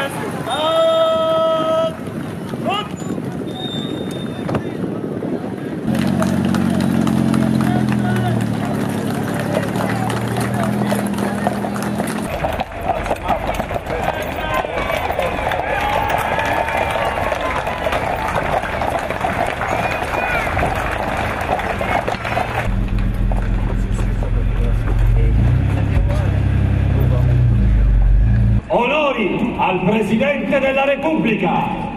Yes. Oh. al Presidente della Repubblica.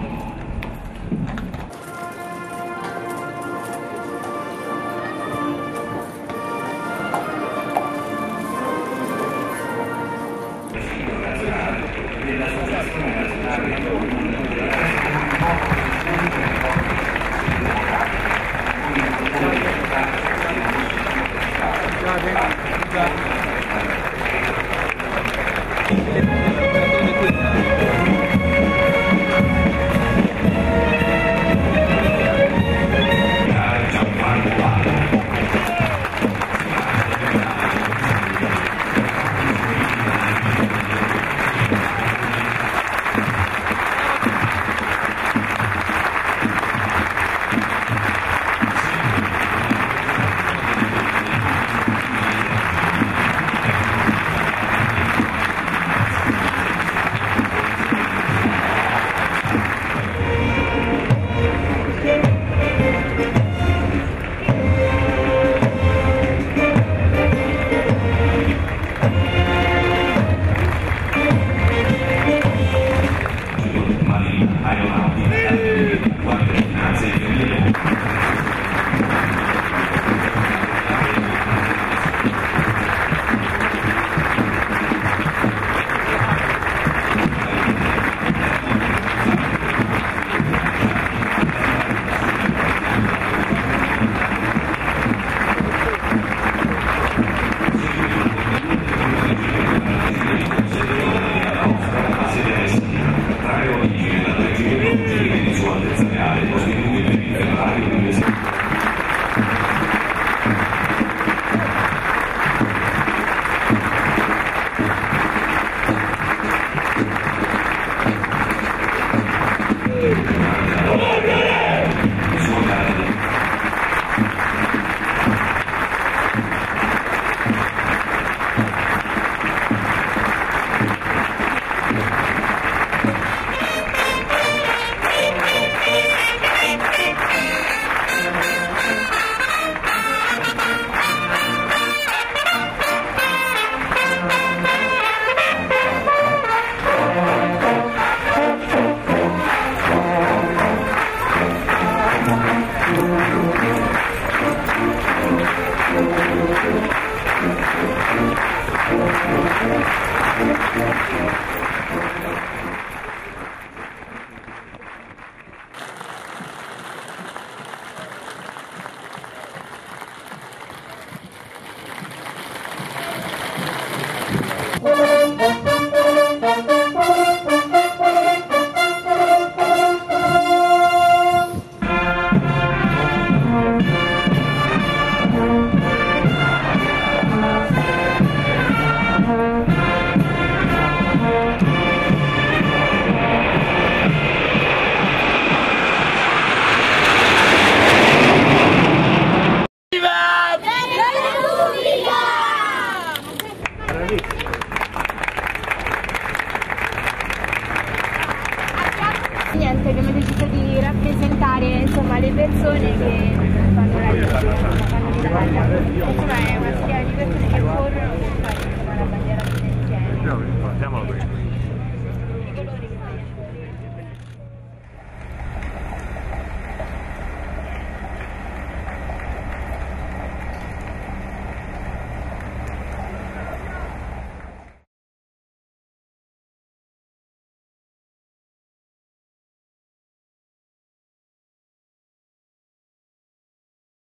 Niente, abbiamo deciso di rappresentare insomma, le persone che fanno la fanno l'Italia.